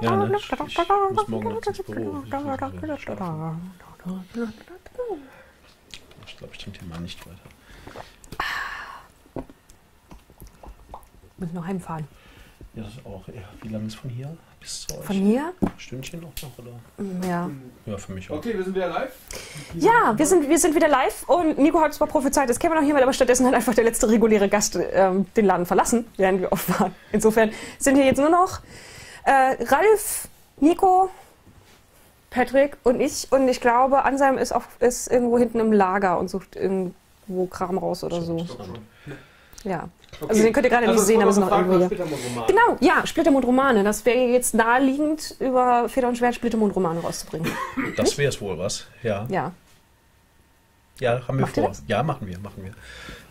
Ja, ne? Ich muss morgen noch ins Büro. Ich glaube, ich trinke den mal nicht weiter. Müssen noch heimfahren. Ja, das auch. Ja, wie lange ist von hier bis zu euch? Von hier? Stündchen noch, noch oder? Ja. Ja, für mich auch. Okay, wir sind wieder live. Ja, wir sind, wir sind wieder live und Nico hat zwar prophezeit, dass Kevin noch hier aber stattdessen hat einfach der letzte reguläre Gast ähm, den Laden verlassen, während wir off waren. Insofern sind hier jetzt nur noch äh, Ralf, Nico, Patrick und ich. Und ich glaube, Anselm ist, auf, ist irgendwo hinten im Lager und sucht irgendwo Kram raus oder so. Ja. Also den könnt ihr gerade nicht sehen, aber es ist noch irgendwo hier. Genau, ja, Splittermond-Romane. Das wäre jetzt naheliegend, über Feder und Schwert Splittermond-Romane rauszubringen. Das wäre es wohl was, ja. Ja. Ja, haben wir Macht vor. Ja, machen wir, machen wir.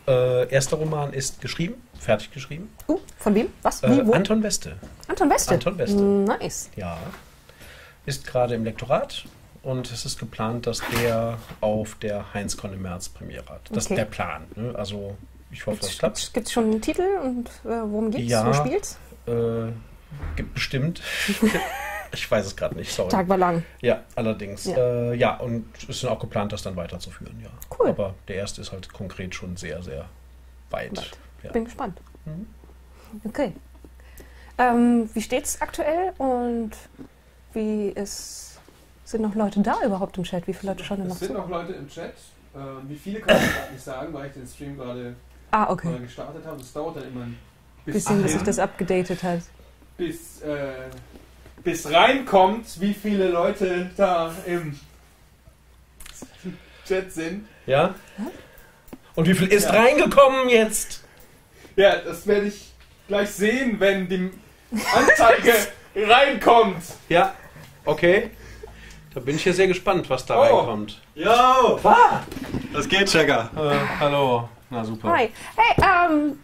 Äh, erster Roman ist geschrieben, fertig geschrieben. Uh, von wem? Was? Wie? Äh? Anton Weste, Anton Weste. Anton Weste. Nice. ja. Ist gerade im Lektorat und es ist geplant, dass der auf der Heinz-Con im März Premiere hat. Das Okay. ist der Plan. Ne? Also, ich hoffe, das klappt. Gibt es schon einen Titel und äh, worum geht's? Ja. Wo spielt's? Äh, gibt bestimmt. ich weiß es gerade nicht, sorry. Tag war lang. Ja, allerdings. Ja. Äh, ja, und es ist auch geplant, das dann weiterzuführen, ja. Cool. Aber der erste ist halt konkret schon sehr, sehr weit. Weit. Ja. Bin gespannt. Mhm. Okay. Ähm, wie steht's aktuell und wie ist, sind noch Leute da überhaupt im Chat? Wie viele Leute denn noch Es sind noch Leute im Chat. Ähm, wie viele kann ich gerade nicht sagen, weil ich den Stream gerade Ah, neu okay. gestartet habe. Es dauert dann immer ein Bisschen, bis Ach, sich das abgedatet hat. bis, äh, bis reinkommt, wie viele Leute da im Chat sind. Ja? Und wie viel ist Ja. reingekommen jetzt? Ja, das werde ich gleich sehen, wenn die Anzeige reinkommt. Ja. Okay. Da bin ich hier sehr gespannt, was da Oh. reinkommt. Yo! Was geht, Checker? Äh, hallo. Na super. Hi. Hey, ähm,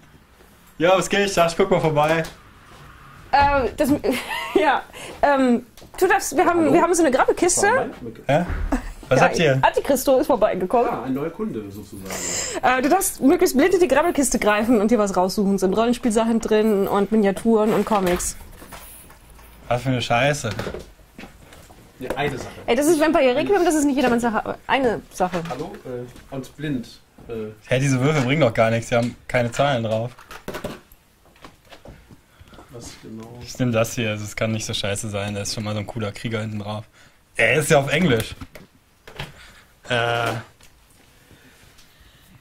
Ja, was geht? Ich dachte, ich guck mal vorbei. Äh, das, ja, ähm, du darfst, wir haben, wir haben so eine Grabbekiste. Hä? Was habt ihr? Antichristo ist vorbeigekommen. Ah, ein neuer Kunde sozusagen. Äh, du darfst möglichst blind in die Grabbelkiste greifen und dir was raussuchen. Sind Rollenspielsachen drin und Miniaturen und Comics. Was für eine Scheiße. Ja, eine Sache. Ey, das ist Vampire Requiem, das ist nicht jedermanns Sache, aber eine Sache. Hallo? Äh, und blind. Äh, Hä, diese Würfel bringen doch gar nichts. Die haben keine Zahlen drauf. Was genau? Ich nehme das hier. Das kann nicht so scheiße sein. Da ist schon mal so ein cooler Krieger hinten drauf. Er ist ja auf Englisch. Äh.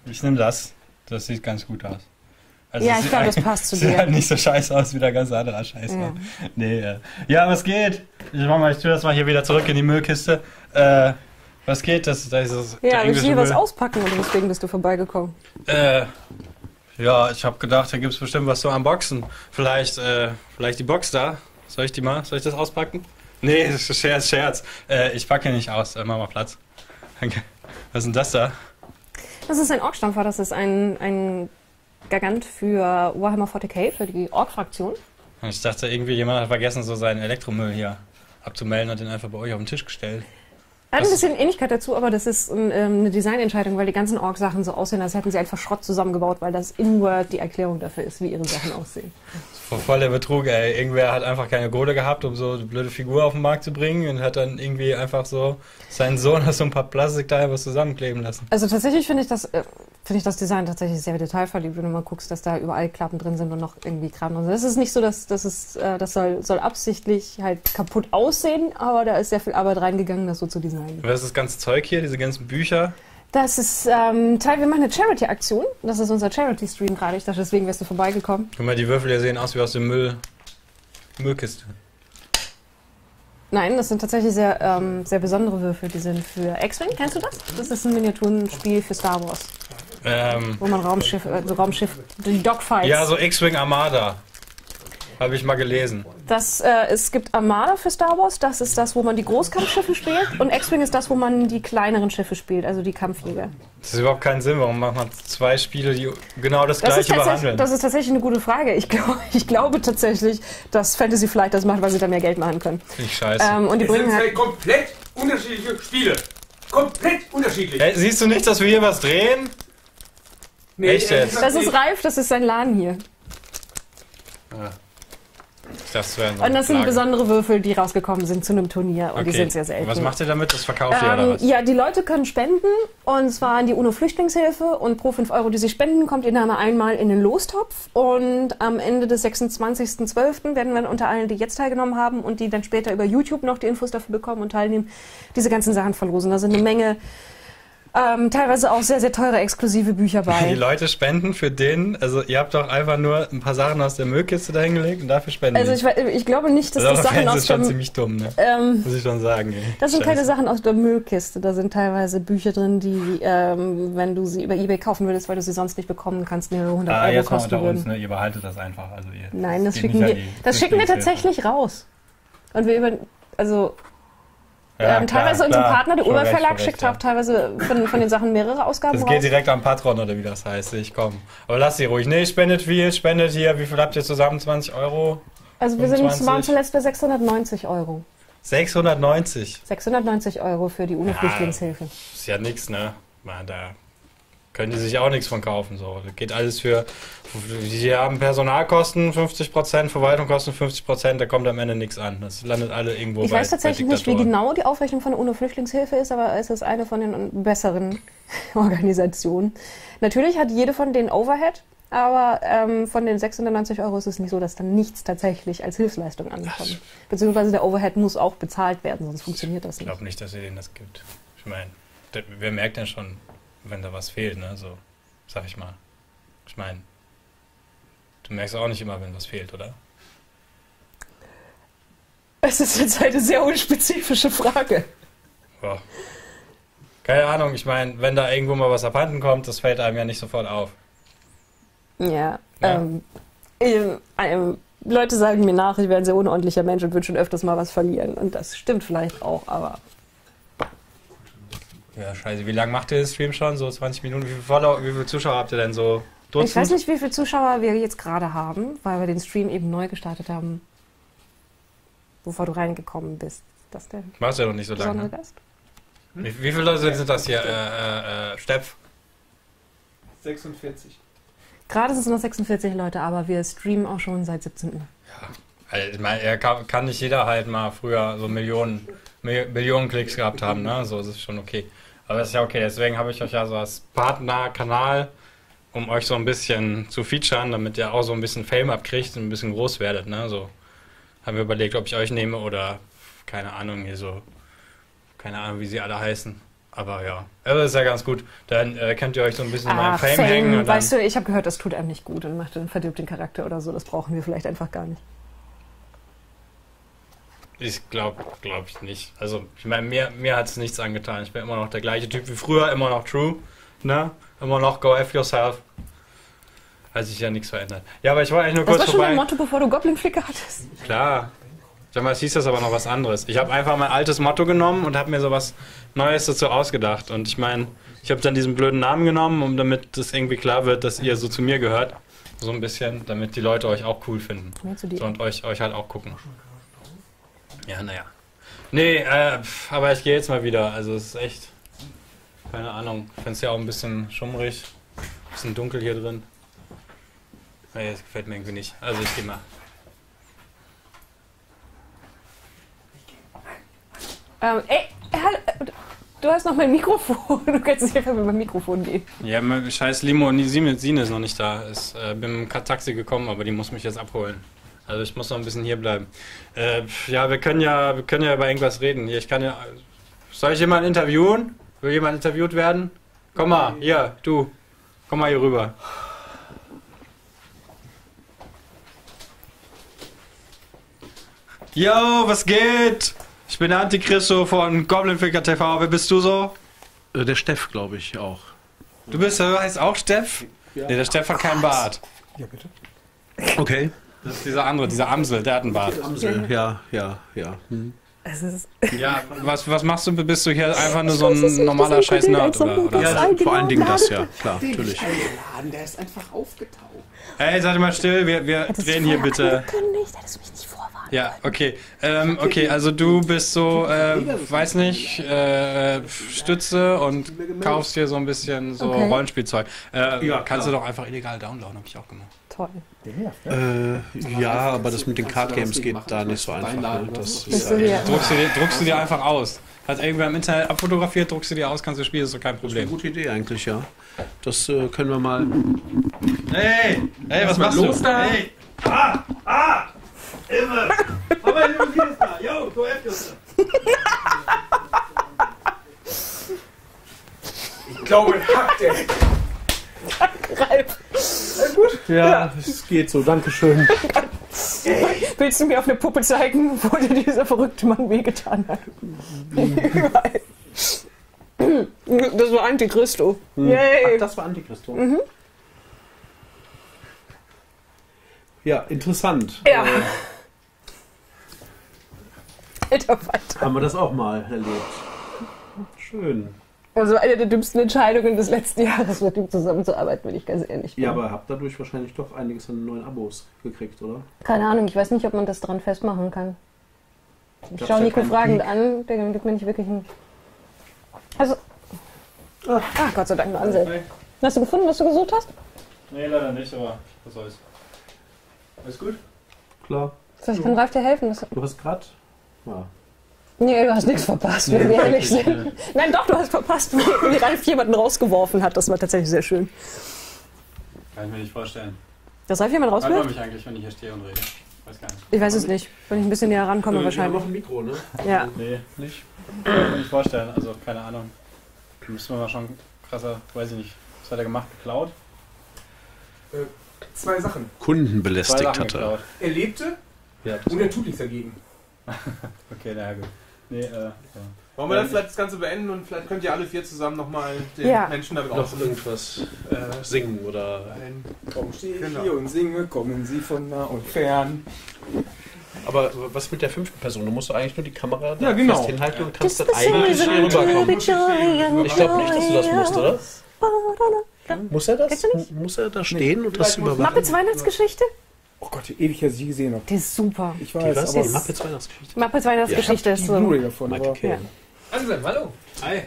Ich nehme das. Das sieht ganz gut aus. Also ja, es ich sieht glaube, das passt zu Sieht dir. halt nicht so scheiße aus wie der ganz andere Scheiß. Ja. Ja. Nee, äh. ja, was geht? Ich mach mal, ich tue das mal hier wieder zurück in die Müllkiste. Äh, was geht? Das, das ist Ja, der wir englische hier was auspacken und deswegen bist du vorbeigekommen. Äh, ja, ich habe gedacht, da gibt's bestimmt was zu unboxen. Vielleicht, äh, vielleicht die Box da. Soll ich die mal? Soll ich das auspacken? Nee, das ist Scherz, Scherz. Äh, ich packe nicht aus. Äh, mach mal Platz. Danke. Was ist denn das da? Das ist ein Ork-Stampfer, das ist ein, ein Gargant für Warhammer 40k, für die Ork-Fraktion. Ich dachte, irgendwie jemand hat vergessen, so seinen Elektromüll hier abzumelden und den einfach bei euch auf den Tisch gestellt. Hat ein bisschen Ähnlichkeit dazu, aber das ist ähm, eine Designentscheidung, weil die ganzen Ork-Sachen so aussehen, als hätten sie einfach Schrott zusammengebaut, weil das in-Word die Erklärung dafür ist, wie ihre Sachen aussehen. Voll- Voll der Betrug, ey. Irgendwer hat einfach keine Kohle gehabt, um so eine blöde Figur auf den Markt zu bringen und hat dann irgendwie einfach so seinen Sohn aus so ein paar Plastikteile was zusammenkleben lassen. Also tatsächlich finde ich das äh, finde ich das Design tatsächlich sehr detailverliebt, wenn du mal guckst, dass da überall Klappen drin sind und noch irgendwie Kram drin sind. Das ist nicht so, dass das ist, äh, das soll, soll absichtlich halt kaputt aussehen, aber da ist sehr viel Arbeit reingegangen, das so zu designen. Was ist das ganze Zeug hier, diese ganzen Bücher? Das ist ähm, Teil, wir machen eine Charity-Aktion. Das ist unser Charity-Stream gerade. Ich dachte, deswegen wärst du vorbeigekommen. Guck mal, die Würfel hier sehen aus wie aus dem Müll. Müllkiste. Nein, das sind tatsächlich sehr, ähm, sehr besondere Würfel. Die sind für X-Wing. Kennst du das? Das ist ein Miniaturenspiel für Star Wars, Ähm, wo man Raumschiff, äh, so Raumschiff, die Dogfights. ja, so X-Wing Armada. Habe ich mal gelesen. Das, äh, es gibt Armada für Star Wars, das ist das, wo man die Großkampfschiffe spielt. Und X-Wing ist das, wo man die kleineren Schiffe spielt, also die Kampfjäger. Das ist überhaupt keinen Sinn. Warum macht man zwei Spiele, die genau das, Das gleiche behandeln? das ist tatsächlich eine gute Frage. Ich, glaub, ich glaube tatsächlich, dass Fantasy Flight das macht, weil sie da mehr Geld machen können. Finde ich scheiße. Ähm, und die Es sind bringen zwei halt. komplett unterschiedliche Spiele. Komplett unterschiedlich. Hey, siehst du nicht, dass wir hier was drehen? Nee, Echt ehrlich jetzt? Das ist. Ralf, das ist sein Laden hier. Ja. Das Und das sind besondere Würfel, die rausgekommen sind zu einem Turnier. Und die Okay. sind sehr selten. Was macht ihr damit? Das verkauft ihr oder Ähm, was? ja, die Leute können spenden und zwar an die UNO-Flüchtlingshilfe und pro 5 Euro, die sie spenden, kommt ihr Name einmal in den Lostopf und am Ende des 26.12. werden wir unter allen, die jetzt teilgenommen haben und die dann später über YouTube noch die Infos dafür bekommen und teilnehmen, diese ganzen Sachen verlosen. Da sind eine Menge, ähm, teilweise auch sehr, sehr teure exklusive Bücher Die bei. Leute spenden für den, also ihr habt doch einfach nur ein paar Sachen aus der Müllkiste dahingelegt und dafür spenden Also die. ich, ich glaube nicht, dass also das eure Sachen aus ist schon ziemlich dumm, ne? Ähm, Muss ich schon sagen, ey. Das sind keine Scheiße. Sachen aus der Müllkiste. Da sind teilweise Bücher drin, die, ähm, wenn du sie über Ebay kaufen würdest, weil du sie sonst nicht bekommen kannst, mehrere hundert Ah, Euro jetzt mal kosten unter uns, würden. ne? Ihr behaltet das einfach. Also ihr, Nein, das geht schicken wir, die das schicken wir tatsächlich raus. Und wir über, also Ja, ähm, klar, teilweise unser klar. Partner, der schon schickt ja. auch teilweise von, von den Sachen mehrere Ausgaben Das raus. geht direkt am Patron oder wie das heißt. Ich komm. Aber lasst sie ruhig. Nee, spendet viel, spendet hier. Wie viel habt ihr zusammen? 20 Euro? Also wir sind 25. waren zuletzt bei 690 Euro. 690. 690 Euro für die UNO-Flüchtlingshilfe. Ist ja nix, ne? Man, da können die sich auch nichts von kaufen. So. Das geht alles für. Die haben Personalkosten 50%, Verwaltungskosten 50%, da kommt am Ende nichts an. Das landet alle irgendwo Ich bei weiß tatsächlich nicht, wie genau die Aufrechnung von der UNO-Flüchtlingshilfe ist, aber es ist eine von den besseren Organisationen. Natürlich hat jede von denen Overhead, aber ähm, von den 690 Euro ist es nicht so, dass dann nichts tatsächlich als Hilfsleistung ankommt. Beziehungsweise der Overhead muss auch bezahlt werden, sonst funktioniert das Ich nicht. glaube nicht, dass ihr denen das gibt. Ich meine, wer merkt denn schon, wenn da was fehlt, ne? So, sag ich mal. Ich meine, du merkst auch nicht immer, wenn was fehlt, oder? Es ist jetzt eine sehr unspezifische Frage. Ja. Keine Ahnung, ich meine, wenn da irgendwo mal was abhanden kommt, das fällt einem ja nicht sofort auf. Ja. Ja. Ähm, ähm, ähm, Leute sagen mir nach, ich wäre ein sehr unordentlicher Mensch und würde schon öfters mal was verlieren. Und das stimmt vielleicht auch, aber Ja, scheiße. Wie lange macht ihr den Stream schon? So 20 Minuten? Wie viele, Follower, wie viele Zuschauer habt ihr denn so? Dutzend? Ich weiß nicht, wie viele Zuschauer wir jetzt gerade haben, weil wir den Stream eben neu gestartet haben, bevor du reingekommen bist. Ist das der Machst du ja noch nicht so lange. Ne? Gast? Wie, wie viele Leute sind das hier? Äh, äh, äh, Steff? 46. Gerade sind es noch 46 Leute, aber wir streamen auch schon seit 17 Uhr. Also, ich meine, er kann, kann nicht jeder halt mal früher so Millionen, Mil- Millionen Klicks gehabt haben, ne? So, das ist schon okay. Aber das ist ja okay, deswegen habe ich euch ja so als Partnerkanal, um euch so ein bisschen zu featuren, damit ihr auch so ein bisschen Fame abkriegt und ein bisschen groß werdet, ne? So haben wir überlegt, ob ich euch nehme oder keine Ahnung, hier so, keine Ahnung, wie sie alle heißen. Aber ja, aber das ist ja ganz gut. Dann äh, könnt ihr euch so ein bisschen Ah, Fame, Fame, hängen. Weißt du, ich habe gehört, das tut einem nicht gut und macht, verdirbt den Charakter oder so. Das brauchen wir vielleicht einfach gar nicht. Ich glaube glaub ich nicht. Also, ich meine, mir, mir hat es nichts angetan. Ich bin immer noch der gleiche Typ wie früher, immer noch true. Ne? Immer noch go F yourself. Hat sich ja nichts verändert. Ja, aber ich wollte eigentlich nur Das kurz war schon dein vorbei. Motto, bevor du Goblin-Flicker hattest. Klar. Damals hieß das aber noch was anderes. Ich habe einfach mein altes Motto genommen und habe mir so was Neues dazu ausgedacht. Und ich meine, ich habe dann diesen blöden Namen genommen, um damit das irgendwie klar wird, dass ihr so zu mir gehört. So ein bisschen, damit die Leute euch auch cool finden. So, und euch, euch halt auch gucken. Ja, naja. Nee, äh, pf, aber ich gehe jetzt mal wieder. Also es ist echt, keine Ahnung. Ich finde es ja auch ein bisschen schummrig. Ein bisschen dunkel hier drin. Nee, das gefällt mir irgendwie nicht. Also ich gehe mal. Ähm, ey, halt, du hast noch mein Mikrofon. Du kannst nicht einfach mit meinem Mikrofon gehen. Ja, mein scheiß Limousine ist noch nicht da. Ich äh, bin mit dem Taxi gekommen, aber die muss mich jetzt abholen. Also ich muss noch ein bisschen hier bleiben. Äh, ja, wir können ja, wir können ja über irgendwas reden. Ich kann ja. Soll ich jemanden interviewen? Will jemand interviewt werden? Komm mal, hier, du. Komm mal hier rüber. Yo, was geht? Ich bin der Antichristo von Goblinficker TV. Wer bist du so? Äh, Der Steff, glaube ich, auch. Du bist, heißt auch Steff? Nee, der Steff hat keinen Bart. Okay. Das ist dieser andere, dieser Amsel, der hat einen Bart. Amsel, ja, ja, ja. Hm. Ja, was, was machst du? Bist du hier einfach nur so ein nicht, normaler scheiß Nerd oder, oder? Ja, vor allen Dingen das, ja, klar, Den natürlich. der ist einfach aufgetaucht. Hey, seid mal still, wir, wir drehen hier bitte. können nicht, hättest du mich nicht vorwarnen Ja, okay. Ähm, okay, also du bist so, äh, weiß nicht, äh, Stütze und kaufst hier so ein bisschen so Okay. Rollenspielzeug. Äh, Ja, kannst du doch einfach illegal downloaden, habe ich auch gemacht. Toll. Äh, ja, aber das mit den Card Games geht da nicht so einfach. Ne? Das ist du hier? Druckst du dir, druckst du dir einfach aus. Hat irgendwer im Internet abfotografiert, druckst du dir aus, kannst du spielen, ist doch kein eine Problem. gute Idee eigentlich, ja. Das äh, können wir mal. Hey, hey, was machst los du? da? Hey, Ich glaube, hackt der. Ralf, Ja, es geht so, Dankeschön. willst du mir auf eine Puppe zeigen, wo dir dieser verrückte Mann wehgetan hat? Überall. das war Antichristo. Yay. das war Antichristo. Ja, interessant. Ja. Äh, Alter Falter. haben wir das auch mal erlebt. Schön. Also eine der dümmsten Entscheidungen des letzten Jahres, mit ihm zusammenzuarbeiten, wenn ich ganz ehrlich bin. Ja, aber habt dadurch wahrscheinlich doch einiges an neuen Abos gekriegt, oder? Keine Ahnung, ich weiß nicht, ob man das dran festmachen kann. Ich Gab's schaue Nico fragend Peak? an, der gibt mir nicht wirklich einen. Also. Ah, Gott sei Dank, eine Ansicht. Hast du gefunden, was du gesucht hast? Nee, leider nicht, aber was soll's. Alles gut? Klar. So, ich kann Ralf dir helfen. Das, Du hast gerade. Ja. nee, du hast nichts verpasst, wenn wir ehrlich sind. Nein, doch, du hast verpasst, wie, wie Ralf jemanden rausgeworfen hat. Das war tatsächlich sehr schön. Kann ich mir nicht vorstellen. Dass Ralf jemand rauswirft? mich eigentlich, wenn ich hier stehe und rede? Weiß gar nicht. Ich weiß es nicht. Wenn ich ein bisschen näher rankomme, Wir haben wahrscheinlich. noch ein Mikro, ne? Ja. Nee, nicht. Kann ich mir nicht vorstellen, also keine Ahnung. Müssen wir mal schon krasser, weiß ich nicht. Was hat er gemacht? Geklaut? Zwei Sachen. Kunden Zwei belästigt Sachen hatte. geklaut. Er lebte Ja, und er tut nichts dagegen. Okay, na ja, gut. Nee, äh, ja. Wollen wir dann vielleicht das Ganze beenden und vielleicht könnt ihr alle vier zusammen nochmal den Ja. Menschen damit noch ausdrücken. irgendwas äh, singen oder. Komm, steh Genau. hier und singe, kommen Sie von nah und fern. Aber was mit der fünften Person? Du musst eigentlich nur die Kamera da Ja, genau. fest hinhalten und kannst dann eigentlich rüberkommen. Ich glaube nicht, dass du das musst, oder? Muss er das? Muss er da stehen und das überwachen? Muppets Weihnachtsgeschichte? Oh Gott, wie ewig, dass ich sie gesehen habe. Die ist super. Ich Die weiß, was? aber Die Muppets Weihnachtsgeschichte. Muppets Weihnachtsgeschichte die ist so. Blu-ray davon. Michael Aber, Caine. Anselm, hallo. Hi.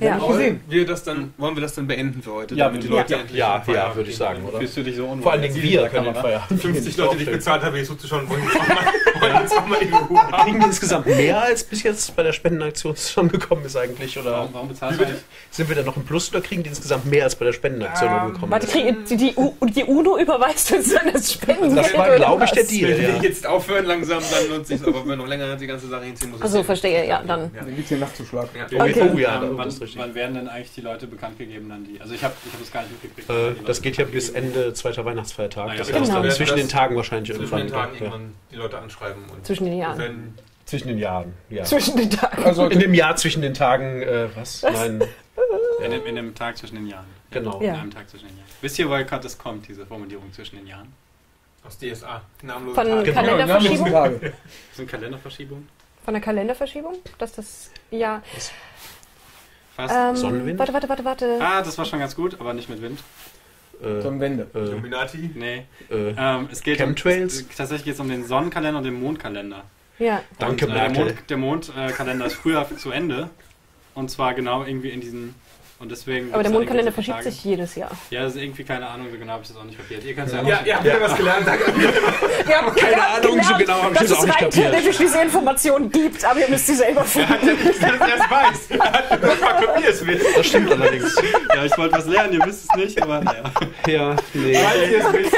Ja. Wollen wir das dann, wollen wir das dann beenden für heute? Ja, damit die ja. Leute endlich Ja, den ja, Feierabend würde ich sagen, oder? Fühlst du dich so unwohl? Vor allen Dingen Jetzt wir können den Kamera. Feierabend. 50 Leute, die ich bezahlt habe, ich suchte schon, wollen jetzt auch mal, die Ruhe haben. Kriegen wir insgesamt mehr als bis jetzt bei der Spendenaktion zusammengekommen ist eigentlich? Oder Warum, warum du eigentlich? sind wir da noch im Plus oder kriegen die insgesamt mehr als bei der Spendenaktion Ähm, umgekommen Warte, ist? krieg, die, die, die UNO überweist uns dann das Spenden. Das war, glaube ich, der Deal. Wenn wir Ja. jetzt aufhören langsam, dann lohnt sich aber wenn wir noch länger die ganze Sache hinziehen, muss es Also verstehe, ja, dann. Ja. dann gibt es hier Nachtzuschlag. Ja. Okay. Oh ja, Ähm, das wann, ist richtig. wann werden denn eigentlich die Leute bekannt gegeben dann die? Also ich habe ich hab das gar nicht mitgekriegt. Äh, wann das geht ja bis Ende zweiter Weihnachtsfeiertag. Ah, ja, das genau. heißt dann Genau. zwischen den Tagen wahrscheinlich Zwischen irgendwann. den Tagen ja. irgendwann die Leute anschreiben und Zwischen den Jahren. wenn Zwischen den Jahren, ja. Zwischen den Tagen. also In dem Jahr zwischen den Tagen, äh, was? Nein, In dem, in dem Tag zwischen den Jahren. genau. Ja. In einem Tag zwischen den Jahren. Wisst ihr, woher das kommt, diese Formulierung zwischen den Jahren? aus DSA namenlose Von Tage. Kalenderverschiebung? Tage. Das sind Kalenderverschiebungen? Von der Kalenderverschiebung? Dass das. Ja. Fast. Ähm, Sonnenwind? warte, warte, warte, warte. ah, das war schon ganz gut, aber nicht mit Wind. Äh, Sonnenwende. äh, Illuminati. Nee. äh, Ähm, es geht Chemtrails? Um, es, tatsächlich geht es um den Sonnenkalender und den Mondkalender. Ja. Danke, und, äh, der Merkel. Mond, der Mondkalender ist früher zu Ende. Und zwar genau irgendwie in diesen. Und deswegen. Aber der Mondkalender verschiebt sich jedes Jahr. Ja, das ist irgendwie keine Ahnung, so genau habe ich das auch nicht kapiert. Ihr könnt es ja, Ja, ihr habt was gelernt. Danke. Wir haben Keine Ahnung, so genau habe ich dass das auch es nicht rein kapiert. theoretisch diese Information gibt, aber ihr müsst sie selber finden. Ich das erst weiß. Er hat mal kopiert es will. Das stimmt allerdings. ja, ich wollte was lernen, ihr wisst es nicht, aber naja. Ja, nee. Ihr es wisst,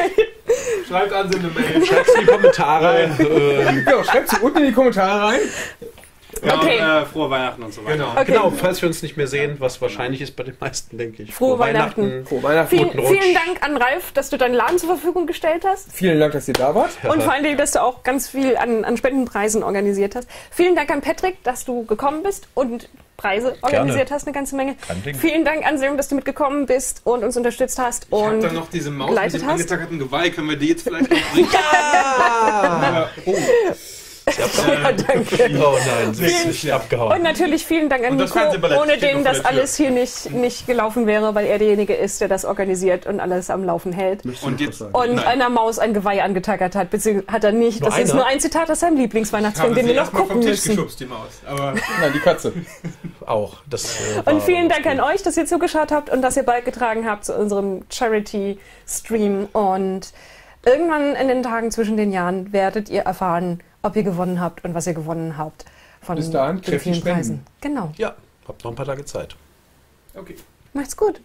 schreibt an so eine Mail. Schreibt in die Kommentare. Äh, Genau, schreibt sie unten in die Kommentare rein. Ja, Okay. und, äh, frohe Weihnachten und so weiter. Genau. Okay. Genau, falls wir uns nicht mehr sehen, was wahrscheinlich ist bei den meisten, denke ich. Frohe Weihnachten. Frohe Weihnachten. Vielen, vielen Dank an Ralf, dass du deinen Laden zur Verfügung gestellt hast. Vielen Dank, dass ihr da wart. Und vor allen Dingen, dass du auch ganz viel an, an Spendenpreisen organisiert hast. Vielen Dank an Patrick, dass du gekommen bist und Preise organisiert hast, eine ganze Menge. Vielen Dank, Anselm, dass du mitgekommen bist und uns unterstützt hast. Ich Und dann noch diese Maus mit dem hast. angetackerten Geweih. Können wir die jetzt vielleicht noch bringen? Ah, oh, sehr Ja, danke. Oh nein, sie ist nicht abgehauen. Und natürlich vielen Dank an Nico, ohne den das alles hier nicht, nicht gelaufen wäre, weil er derjenige ist, der das organisiert und alles am Laufen hält. Und jetzt Und einer Maus ein Geweih angetackert hat, beziehungsweise hat er nicht. Nur das ist einer? nur ein Zitat aus seinem Lieblingsweihnachtsfilm, den wir noch gucken vom Tisch müssen. geschubst, die Maus. Aber Nein, die Katze. Auch. Das, äh, Und vielen Dank an euch, dass ihr zugeschaut habt und dass ihr beigetragen habt zu unserem Charity-Stream. Und irgendwann in den Tagen zwischen den Jahren werdet ihr erfahren, ob ihr gewonnen habt und was ihr gewonnen habt von Bis dahin den kräftig vielen spenden. Preisen. Genau. Ja, habt noch ein paar Tage Zeit. okay. Macht's gut.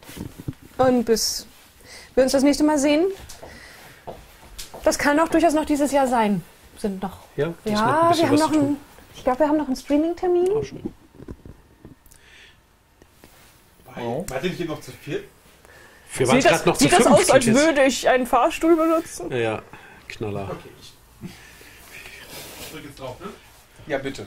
Und bis wir uns das nächste Mal sehen. Das kann auch durchaus noch dieses Jahr sein. Sind noch. Ja, noch Ja, bisschen wir haben noch einen. Ich glaube, wir haben noch einen Streaming-Termin. Oh, schön. Oh. Wart ihr nicht noch zu viel? Wir waren Sieht das, gerade noch zu sieht das aus, als würde ich einen Fahrstuhl benutzen? Ja, Knaller. Okay, ich drück jetzt drauf, ne? Ja, bitte.